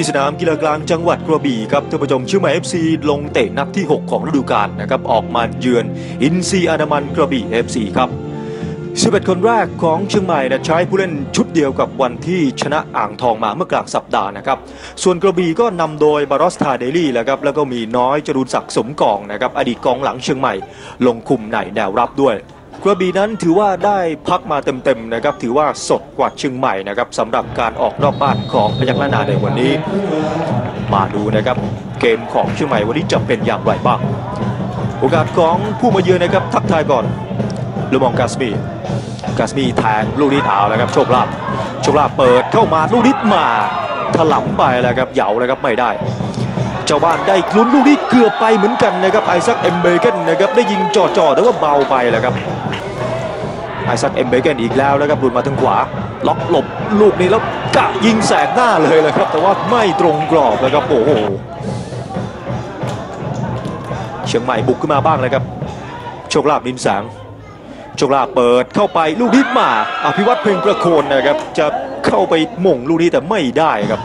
ที่สนามกีฬากลางจังหวัดกระบี่ครับท่านผู้ชมเชื่อไหม FC ลงเตะนัดที่ 6 ของฤดูกาลนะครับออกมาเยือนอินซีอาดามันกระบี่ FC ครับ11 คนแรกของเชียงใหม่นะใช้ผู้เล่นชุดเดียวกับวันที่ชนะอ่างทองมาเมื่อกลางสัปดาห์นะครับ ส่วนกระบี่ก็นำโดยบารอสทาเดลี่แล้วครับแล้วก็มีน้อยจรูนศักดิ์สมกองนะครับอดีตกองหลังเชียงใหม่ ลงคุมในแนวรับด้วย กระบี่นั้นถือว่าได้พักมาเต็มๆนะครับถือว่าสดกว่าเชียงใหม่นะครับสำหรับการออกนอกบ้านของพยัคฆ์ล้านนาในวันนี้ มาดูนะครับเกมของเชียงใหม่วันนี้จะเป็นอย่างไรบ้าง โอกาสของผู้มาเยือนนะครับทักทายก่อนลูมองกาสมีกาสมีแทงลูกนิดเอาแล้วครับโชคลาภโชคลาภเปิดเข้ามาลูกนิดมาถลำไปแล้วครับเหยาแล้วครับไม่ได้ เจ้าบ้านได้ลุ้นลูกนี้เกือบไปเหมือนกันนะครับไอซักเอ็มเบเกนนะครับได้ยิงจ่อๆแต่ว่าเบาไปแล้วครับไอซักเอ็มเบเกนอีกแล้วนะครับหลุดมาทางขวา ล็อกหลบลูกนี้แล้วกะยิงแสกหน้าเลยเลยครับ แต่ว่าไม่ตรงกรอบแล้วครับโอ้โหเชียงใหม่บุกขึ้นมาบ้างเลยครับโชคลาภนินแสงโชคลาภเปิดเข้าไปลูกนี้มาอภิวัตเพ่งประโคนนะครับจะเข้าไปหม่งลูกนี้แต่ไม่ได้ครับ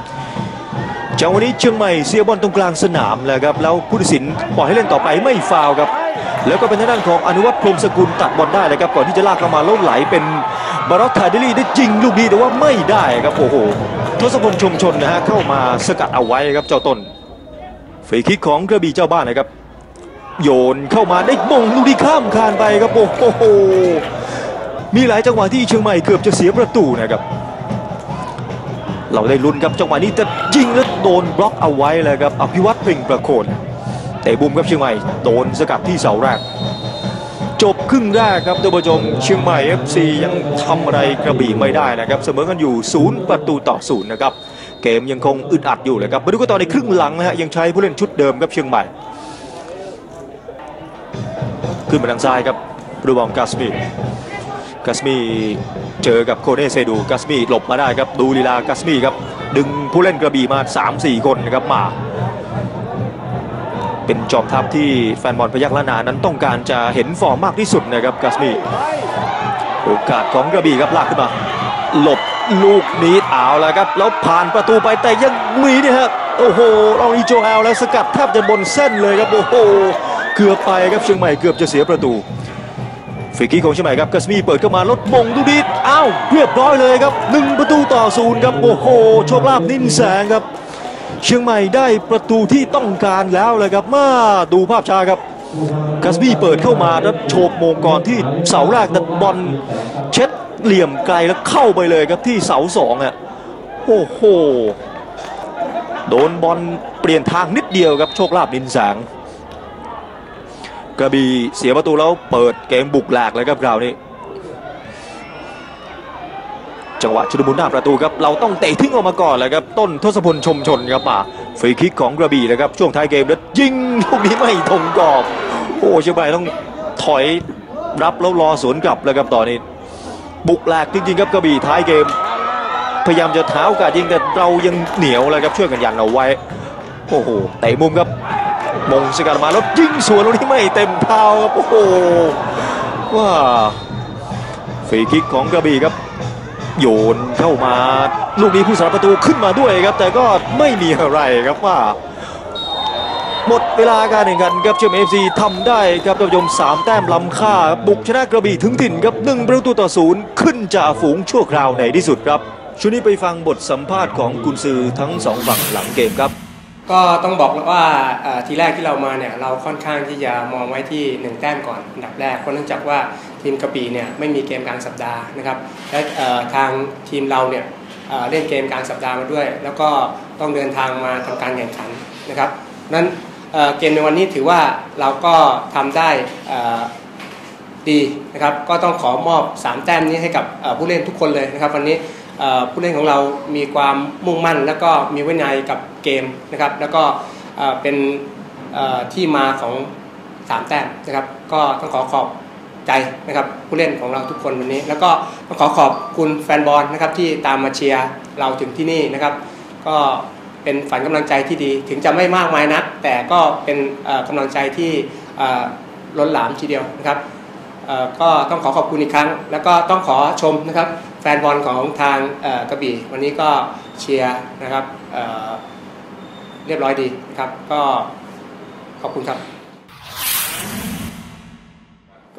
จังหวะนี้เชียงใหม่เสียบอลตรงกลางสนามแล้วครับแล้วผู้ตัดสินปล่อยให้เล่นต่อไปไม่ฟาวครับ แล้วก็เป็นทางด้านของอนุวัฒน์พรมสกุลตัดบอลได้เลยครับก่อนที่จะลากเข้ามาล้วไหลเป็นบารอกทาเดลี่ได้จริงลูกนี้แต่ว่าไม่ได้ครับโอ้โหทศพลชมชนนะฮะเข้ามาสกัดเอาไว้ครับเจ้าต้นฟรีคิกของกระบี่เจ้าบ้านนะครับ โยนเข้ามาได้มงลูกนี้ข้ามคานไปครับโอ้โหมีหลายจังหวะที่เชียงใหม่เกือบจะเสียประตูนะครับเราได้ลุ้นครับจังหวะนี้จะยิงแล้ว โดนบล็อกเอาไว้เลยครับอภิวัตเพ่งประโคนแต่บุมครับเชียงใหม่โดนสกัดที่เสาแรก จบครึ่งแรกครับท่านผู้ชมเชียงใหม่ FC ยังทำอะไรกระบี่ไม่ได้นะครับ เสมอกันอยู่ศูนย์ประตูต่อศูนย์นะครับเกมยังคงอึดอัดอยู่เลยครับมาดูกันต่อในครึ่งหลังนะฮะยังใช้ผู้เล่นชุดเดิมครับเชียงใหม่ ขึ้นมาทางซ้ายครับรูบองกาสมี กาสมีเจอกับโคเนเซดูกาสมีหลบมาได้ครับดูลีลากาสมีครับดึงผู้เล่นกระบี่มา 3-4 คนนะครับมา เป็นจอมทัพที่แฟนบอลพยัคฆ์ล้านนานั้นต้องการจะเห็นฟอร์มมากที่สุดนะครับกาสมีโอกาสของกระบี่ครับลากขึ้นมา หลบลูกนี้เอาแล้วครับ แล้วผ่านประตูไปแต่ยังมีนี่ยฮะโอ้โหลองอีโจแอลแล้วสกัดแทบจะบนเส้นเลยครับโอ้โหเกือบไปครับเชียงใหม่เกือบจะเสียประตู ฟรีคิกของเชียงใหม่ครับกัสมีเปิดเข้ามาลดมงดูดีอ้าวเรียบร้อยเลยครับหนึ่งประตูต่อศูนย์ครับโอ้โหโชคลาภนิ่นแสงครับ เชียงใหม่ได้ประตูที่ต้องการแล้วเลยครับมาดูภาพช้าครับกัสมีเปิดเข้ามาแล้วโฉบโมงก่อนที่เสาแรกแต่บอลเช็ดเหลี่ยมไกลแล้วเข้าไปเลยครับที่เสาสองอะโอ้โหโดนบอลเปลี่ยนทางนิดเดียวครับโชคลาภนินแสง กระบี่เสียประตูแล้วเปิดเกมบุกแหลกเลยครับคราวนี้ จังหวะชุดมุนหน้าประตูครับเราต้องเตะทิ้งออกมาก่อนเลยครับต้นทศพลชมชนครับมาฟรีคิกของกระบี่นะครับช่วงท้ายเกมแล้วยิงลูกนี้ไม่ตรงกรอบ โอ้เชียงใหม่ต้องถอยรับแล้วรอสวนกลับแล้วครับตอนนี้ บุกแหลกจริงๆครับกระบี่ท้ายเกม พยายามจะเท้าโอกาสยิงแต่เรายังเหนียวเลยครับช่วยกันยันเอาไว้โอ้โหเตะมุมครับ มงสกัดมาแล้วยิงสวนลูกนี้ไม่เต็มเท้าครับโอ้โหว้าฟรีคิกของกระบี่ครับ โยนเข้ามา ลูกนี้ผู้สาประตูขึ้นมาด้วยครับ แต่ก็ไม่มีอะไรครับว่า หมดเวลาการแข่งขันครับเชียงใหม่เอฟซีทำได้ครับท่านผู้ชมสามแต้มล้ำค่า บุกชนะกระบี่ถึงถิ่นครับหนึ่งประตูต่อศูนย์ขึ้นจ่าฝูงชั่วคราวในที่สุดครับช่วงนี้ไปฟังบทสัมภาษณ์ของกุนซือทั้งสองฝั่งหลังเกมครับ ก็ต้องบอกว่าทีแรกที่เรามาเนี่ยเราค่อนข้างที่จะมองไว้ที่ 1 แต้มก่อนอันดับแรกเพราะเนื่องจากว่าทีมกระบี่เนี่ยไม่มีเกมกลางสัปดาห์นะครับและทางทีมเราเนี่ยเล่นเกมกลางสัปดาห์มาด้วย แล้วก็ต้องเดินทางมาทำการแข่งขันนะครับนั้นเเกมในวันนี้ถือว่าเราก็ทำได้ดีนะครับก็ต้องขอมอบ 3 แต้มนี้ให้กับผู้เล่นทุกคนเลยนะครับวันนี้ ผู้เล่นของเรามีความมุ่งมั่น แล้วก็มีวินัยกับเกมนะครับ แล้วก็เป็นที่มาของสามแต้มนะครับ ก็ต้องขอขอบใจนะครับผู้เล่นของเราทุกคนวันนี้ แล้วก็ต้องขอขอบคุณแฟนบอลนะครับที่ตามมาเชียร์เราถึงที่นี่นะครับ ก็เป็นฝันกำลังใจที่ดี ถึงจะไม่มากมายนัก แต่ก็เป็นเอ่อกำลังใจที่ล้นหลามทีเดียวนะครับ ก็ต้องขอขอบคุณอีกครั้ง แล้วก็ต้องขอชมนะครับแฟนบอลของทางกระบี่ วันนี้ก็เชียร์นะครับเเรียบร้อยดีนะครับ ก็ขอบคุณครับ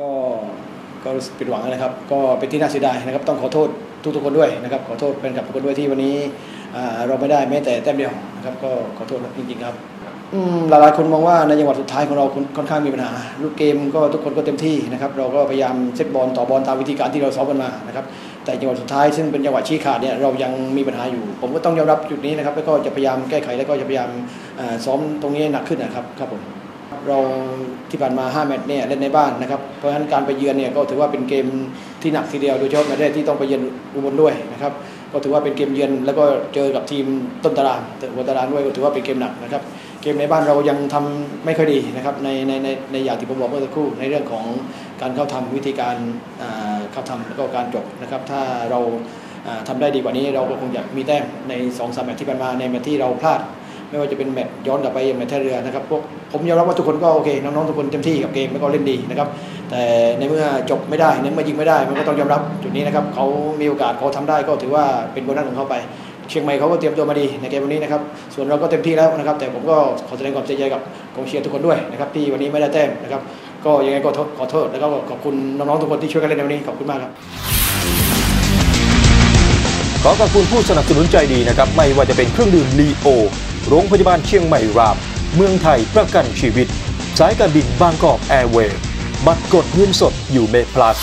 ก็ก็รู้สึกผิดหวังนะครับ ก็เป็นที่น่าเสียดายนะครับ ต้องขอโทษทุกๆคนด้วยนะครับ ขอโทษเป็นกับทุกคนด้วยที่วันนี้เราไม่ได้แม้แต่แต้มเดียวนะครับ ก็ขอโทษจริงๆครับ หลายๆคนมองว่าในจังหวะสุดท้ายของเราค่อนข้างมีปัญหาลูกเกมก็ทุกคนก็เต็มที่นะครับ เราก็พยายามเซตบอลต่อบอลตามวิธีการที่เราซ้อมกันมานะครับ แต่จังหวะสุดท้ายซึ่งเป็นจังหวะชี้ขาดเนี่ยเรายังมีปัญหาอยู่ ผมก็ต้องยอมรับจุดนี้นะครับ แล้วก็จะพยายามแก้ไขแล้วก็จะพยายามซ้อมตรงนี้หนักขึ้นนะครับครับผมเราที่ผ่านมา 5 แมตช์เนี่ยเล่นในบ้านนะครับ เพราะฉะนั้นการไปเยือนเนี่ยก็ถือว่าเป็นเกมที่หนักทีเดียวโดยเฉพาะแมตช์แรกที่ต้องไปเยือนอุบลด้วยนะครับ ก็ถือว่าเป็นเกมเยือนแล้วก็เจอกับทีมต้นตารางแต่หัวตารางด้วยก็ถือว่าเป็นเกมหนักนะครับ กมในบ้านเรายังทำไม่ค่อยดีนะครับในในในในอย่างที่ผมบอกเมื่อสักครู่ในเรื่องของการเข้าทำวิธีการเข้าทำแล้วก็การจบนะครับ ถ้าเราอ่าทำได้ดีกว่านี้เราก็คงอยากมีแต้มใน2อสามแมตช์ที่ผ่านมาในแมตช์ที่เราพลาด ไม่ว่าจะเป็นแมตช์ย้อนกลับไปอย่างแมตช์ท่าเรือนะครับพวกผมยอมรับว่าทุกคนก็โอเคน้องๆทุกคนเต็มที่กับเกมแล้วก็เล่นดีนะครับ แต่ในเมื่อจบไม่ได้ในเมื่อยิงไม่ได้มันก็ต้องยอมรับจุดนี้นะครับเขามีโอกาสเขาทำได้ก็ถือว่าเป็นโบนัสของเขาไป เชียงใหม่เขาก็เตรียมตัวมาดีในเกมวันนี้นะครับ ส่วนเราก็เต็มที่แล้วนะครับ แต่ผมก็ขอแสดงความเสียใจกับกองเชียร์ทุกคนด้วยนะครับที่วันนี้ไม่ได้แต้มนะครับ ก็ยังไงก็ขอโทษแล้วก็ขอบคุณน้องๆทุกคนที่ช่วยกันเล่นในวันนี้ขอบคุณมากครับขอขอบคุณผู้สนับสนุนใจดีนะครับไม่ว่าจะเป็นเครื่องดื่มลีโอโรงพยาบาลเชียงใหม่ราม เมืองไทยประกันชีวิต สายการบินบางกอกแอร์เวย์บัตรกดเงินสดอยู่เมพลัส